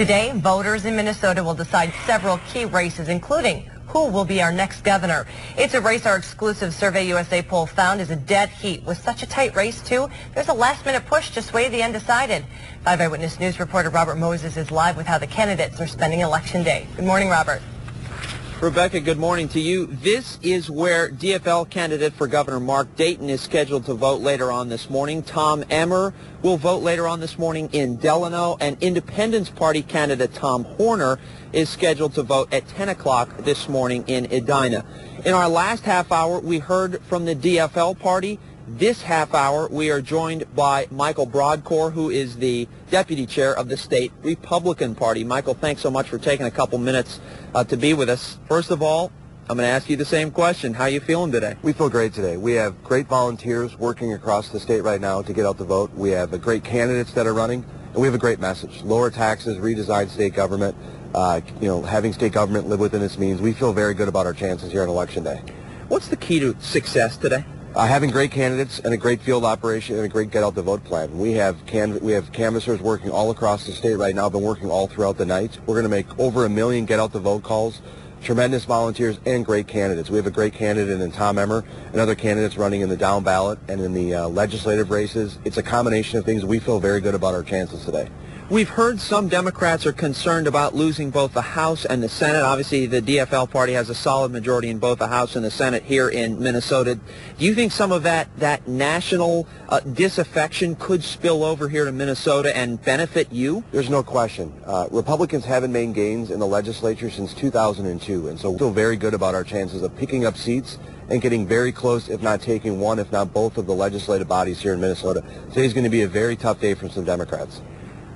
Today, voters in Minnesota will decide several key races, including who will be our next governor. It's a race our exclusive Survey USA poll found is a dead heat. With such a tight race, too, there's a last-minute push to sway the undecided. Five Eyewitness News reporter Robert Moses is live with how the candidates are spending Election Day. Good morning, Robert. Rebecca, good morning to you. This is where DFL candidate for Governor Mark Dayton is scheduled to vote later on this morning. Tom Emmer will vote later on this morning in Delano, and Independence Party candidate Tom Horner is scheduled to vote at 10 o'clock this morning in Edina. In our last half hour, we heard from the DFL party this half hour, we are joined by Michael Brodkorb, who is the deputy chair of the state Republican Party. Michael, thanks so much for taking a couple minutes uh, to be with us. First of all, I'm going to ask you the same question. How are you feeling today? We feel great today. We have great volunteers working across the state right now to get out the vote. We have great candidates that are running, and we have a great message. Lower taxes, redesign state government, uh, you know, having state government live within its means. We feel very good about our chances here on Election Day. What's the key to success today? Uh, having great candidates and a great field operation and a great get out the vote plan. We have can we have canvassers working all across the state right now. Been working all throughout the night. We're going to make over a million get out the vote calls. Tremendous volunteers and great candidates. We have a great candidate in Tom Emmer and other candidates running in the down ballot and in the uh, legislative races. It's a combination of things. We feel very good about our chances today. We've heard some Democrats are concerned about losing both the House and the Senate. Obviously, the DFL party has a solid majority in both the House and the Senate here in Minnesota. Do you think some of that, that national uh, disaffection could spill over here to Minnesota and benefit you? There's no question. Uh, Republicans haven't made gains in the legislature since 2002, and so we feel very good about our chances of picking up seats and getting very close, if not taking one, if not both of the legislative bodies here in Minnesota. Today's going to be a very tough day for some Democrats.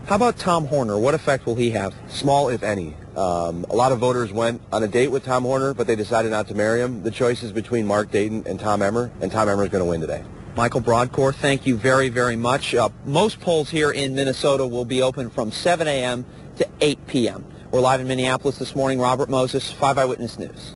How about Tom Horner? What effect will he have? Small, if any. Um, a lot of voters went on a date with Tom Horner, but they decided not to marry him. The choice is between Mark Dayton and Tom Emmer, and Tom Emmer is going to win today. Michael Brodkorb, thank you very, very much. Uh, most polls here in Minnesota will be open from 7 a.m. to 8 p.m. We're live in Minneapolis this morning. Robert Moses, 5 Eyewitness News.